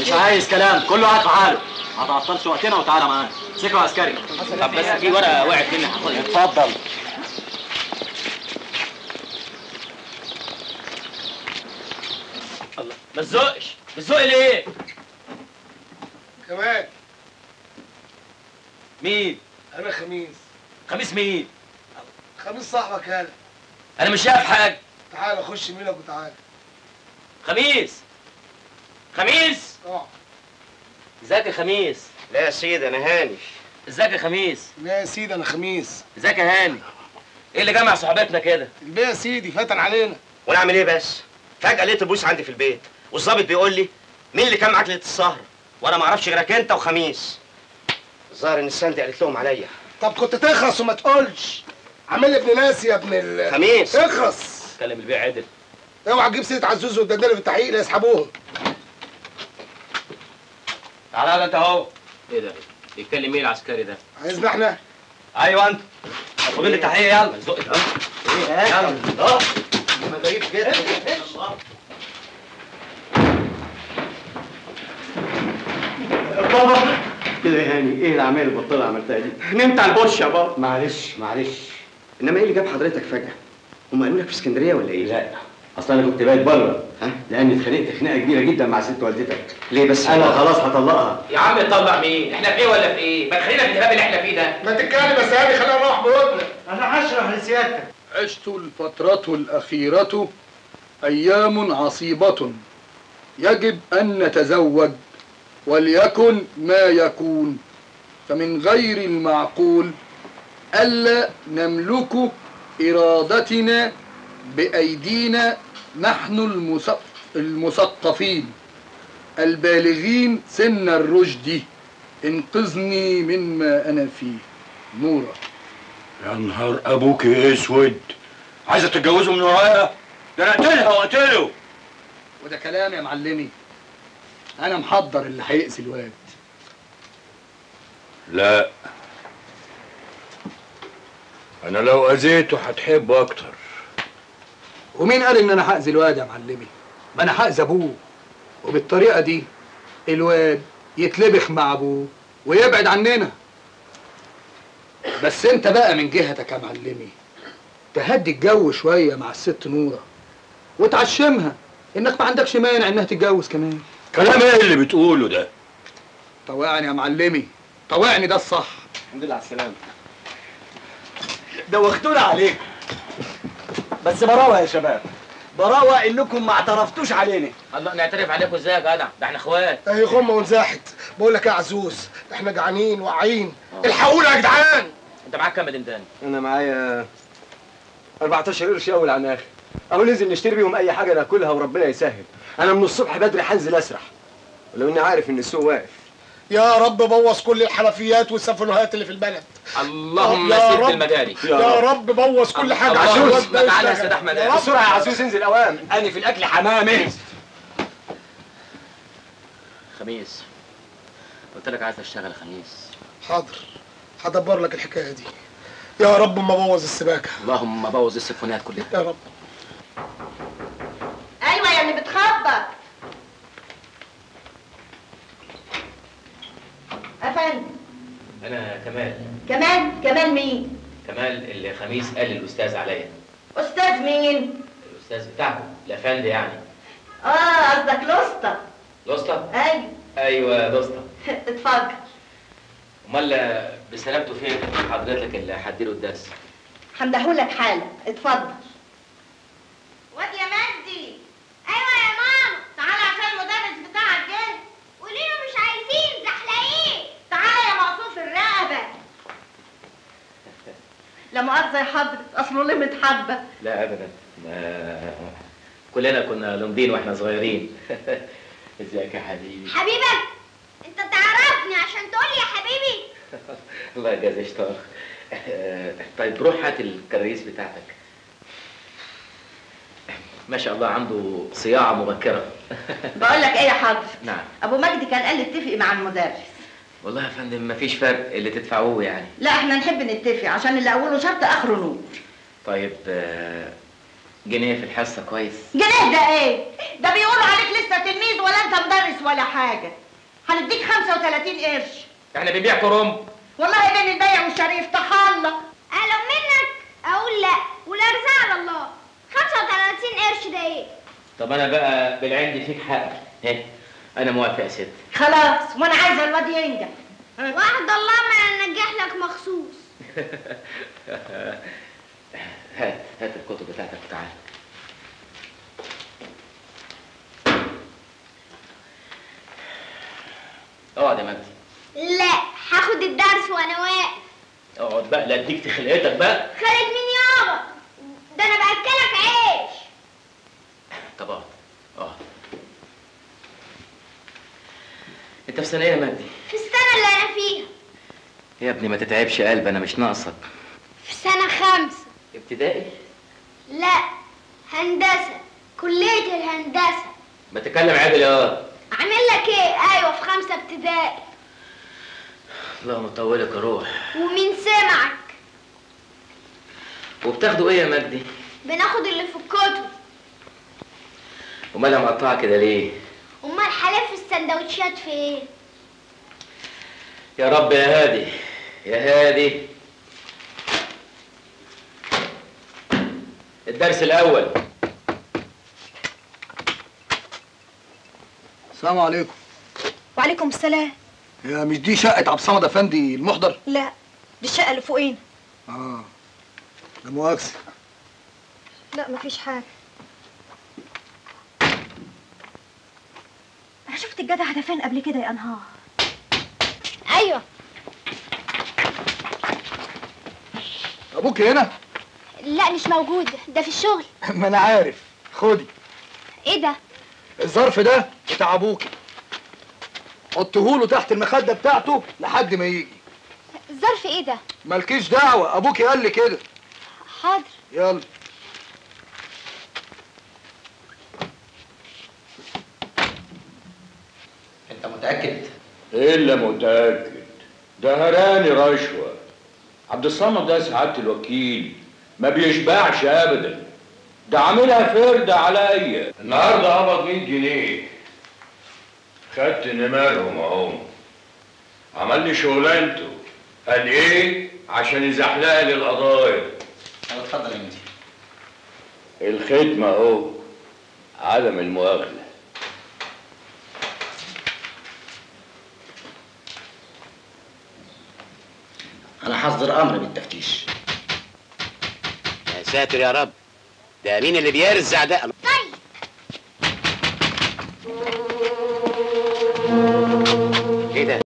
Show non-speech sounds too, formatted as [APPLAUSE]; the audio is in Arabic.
مش عايز كلام كله قاعد في حاله. ما تعطلش وقتنا وتعالى معانا. سكه عسكري. طب بس في ورقة وقعت مني هاخدها. اتفضل. الله. ما تزقش. بتزق ليه؟ كمان. مين؟ أنا خميس. خميس مين؟ خميس صاحبك هلا. أنا مش شايف حاجة. تعال خش منك وتعال. خميس. خميس؟ ازيك يا خميس؟ لا يا سيدي أنا هاني. ازيك يا خميس؟ لا يا سيدي أنا خميس. ازيك يا هاني؟ إيه اللي جمع صحبتنا كده؟ البيه يا سيدي فتن علينا. وأنا أعمل إيه بس؟ فجأة لقيت البوس عندي في البيت والظابط بيقول لي مين اللي كان معاك ليلة السهره وأنا ما أعرفش غيرك أنت وخميس. الظاهر إن السندي قالت لهم عليا. طب كنت تخرس وما تقولش. عامل لي ابن ناس يا ابن ال خميس. اخرس كلم البيع عدل. اوعى تجيب سيرة عزوز والدجال في التحقيق لا يسحبوهم. تعالى يلا انت اهو. إيه ده؟ بيتكلم مين العسكري ده؟ عايزنا إحنا. أيوه انت. خد لي التحقيق يلا. زق يلا. يلا آه ما غريب كده بابا. كده يا هاني إيه الاعمال البطالة عملتها دي؟ نمت على البوش يا بابا؟ معلش معلش. انما إيه اللي جاب حضرتك فجأة؟ هم قالوا لك في اسكندرية ولا إيه؟ لا. اصل أنا كنت بايت بره ها؟ لاني اتخانقت خناقة كبيرة جدا مع ست والدتك ليه بس أنا؟ خلاص هطلقها يا عم تطلق مين؟ إحنا في إيه ولا في إيه؟ ما تخلينا في الهبل اللي إحنا فيه ده ما تتكلم بس هاني خلينا نروح بيوتنا أنا هشرح لسيادتك عشت الفترة الأخيرة أيام عصيبة يجب أن نتزوج وليكن ما يكون فمن غير المعقول ألا نملك إرادتنا بأيدينا نحن المثق- المثقفين البالغين سن الرشد. انقذني مما أنا فيه. نورا يا نهار أبوك أسود. عايزه تتجوزه من ورايا؟ ده أنا اقتلها واقتله وده كلام يا معلمي. أنا محضر اللي هيأذي الواد. لا. أنا لو أذيته هتحبه أكتر. ومين قال إن أنا هأذي الواد يا معلمي؟ ما أنا هأذي أبوه. وبالطريقة دي الواد يتلبخ مع أبوه ويبعد عننا. بس أنت بقى من جهتك يا معلمي. تهدي الجو شوية مع الست نورة وتعشمها. إنك ما عندكش مانع إنها تتجوز كمان. كلام إيه اللي بتقوله ده؟ طوعني يا معلمي. طوعني ده الصح. الحمد لله على السلامة. دوختونا عليك. بس براوة يا شباب. براوة إنكم ما اعترفتوش علينا الله نعترف عليكم إزاي يا جدع؟ ده إحنا اخوات اهي غمة ونزاحت. بقول لك إيه يا عزوز إحنا جعانين واعيين الحقونا يا جدعان. أنت معاك كام مدندان؟ أنا معايا 14 قرش أول عن آخر. أهو ننزل نشتري بيهم أي حاجة ناكلها وربنا يسهل. أنا من الصبح بدري هنزل أسرح. ولو إني عارف إن السوق واقف. يا رب بوظ كل الحنفيات والسفنوهات اللي في البلد. اللهم يا سد رب. المجاري يا رب. بوظ كل حاجة. عشان ما تعالى يا. يا رب. بسرعة يا عزوز انزل اوام أنا في الأكل حمامه خميس. قلت لك عايز أشتغل خميس. حاضر. هدبر لك الحكاية دي. يا رب ما بوظ السباكة. اللهم بوظ السيمفونيات كلها. يا رب. أيوه يا اللي بتخبط. افندم أنا كمال. كمان كمان مين؟ كمال اللي خميس قال للأستاذ عليا. أستاذ مين؟ الأستاذ بتاعكم الافندي يعني. آه قصدك لسطى لوسطة أيوه. أيوه لوسطة [LAUGHS] اتفضل. أمال بسلامته فين؟ حضرتك اللي هديله الدرس. هندهولك حالا. اتفضل واد يا مجدي أيوه يا ماما تعالى عشان المدرس بتاعك جه قولي له مش عايزين زحلقين تعالى يا مقصوص الرقبه لا مؤاخذه يا حضرة اصله ليه متحبة. لا ابدا. ما كلنا كنا لمضين وإحنا صغيرين. [LAUGHS] إزيك يا حبيبي؟ حبيبك أنت تعرفني عشان تقولي يا حبيبي. [LAUGHS] الله يجازيك آه، [LAUGHS] طيب روح هات الكراريس بتاعتك. ما شاء الله عنده صياعة مبكرة. بقول لك إيه يا حضرة نعم. أبو مجدي كان قال لي اتفق مع المدرس. والله يا فندم مفيش فرق اللي تدفعوه يعني. لا إحنا نحب نتفق عشان اللي اوله شرط آخره نور طيب آه، جنيه في الحصة كويس؟ جنيه ده إيه؟ ده بيقولوا عليك لسه تلميذ ولا أنت مدرس ولا حاجة. هنديك 35 قرش. إحنا بنبيع كرنب والله بين البيع والشراء يفتح الله أنا لو منك؟ أقول لا والارزاق على الله. 35 قرش ده إيه؟ طب أنا بقى بالعند فيك حق. إيه أنا موافق يا ست. خلاص وأنا عايزة الواد ينجح. وعد الله ما انجح لك مخصوص. [LAUGHS] هات هات الكتب بتاعتك وتعال. اقعد يا مجدي. لا هاخد الدرس وأنا واقف. اقعد بقى لا أديك خلقتك بقى. خالد مين يابا ده أنا باكلك عيش طب اقعد اقعد انت في سنه إيه يا مجدي. في السنة اللي أنا فيها. يا ابني ما تتعبش قلب أنا مش ناقصك. في سنة خمسة ابتدائي؟ لا هندسة كلية الهندسة. ما تتكلم عادل يا عامل لك إيه؟ أيوه في خمسة ابتدائي. اللهم طولك يا روح. ومين سمعك؟ وبتاخدوا إيه يا مجدي؟ بناخد اللي في الكتب. ومالها مقطعة كده ليه؟ أمال حلف السندوتشات في إيه؟ يا رب يا هادي يا هادي. الدرس الأول. السلام عليكم. وعليكم السلام. يا مش دي شقة عبد الصمد افندي المحضر؟ لا دي الشقة اللي فوقين. آه. لا مؤاخذة. لا مفيش حاجة. أنا شفت الجدع ده فين قبل كده يا أنهار؟ أيوه. أبوك هنا؟ لا مش موجود. ده في الشغل. [LAUGHS] ما أنا عارف. خدي. إيه ده؟ الظرف ده بتاع ابوكي حطهوله تحت المخدة بتاعته لحد ما يجي. الظرف إيه ده؟ مالكيش دعوة. ابوكي قال لي كده. حاضر. يلا. أنت متأكد؟ إلا متأكد. ده هراني رشوة. عبد الصمد ده سعادة الوكيل. ما بيشبعش ابدا. ده عاملها فرده عليا. النهارده قبض 100 جنيه. خدت نمرهم أهو. عمل لي شغلانته. قال إيه؟ عشان يزحلق لي القضايا اتفضل يا مجدي الختمه أهو. عدم المؤاخذة. أنا هصدر أمر بالتفتيش. يا ساتر يا رب. ده مين اللي بيرزع ده؟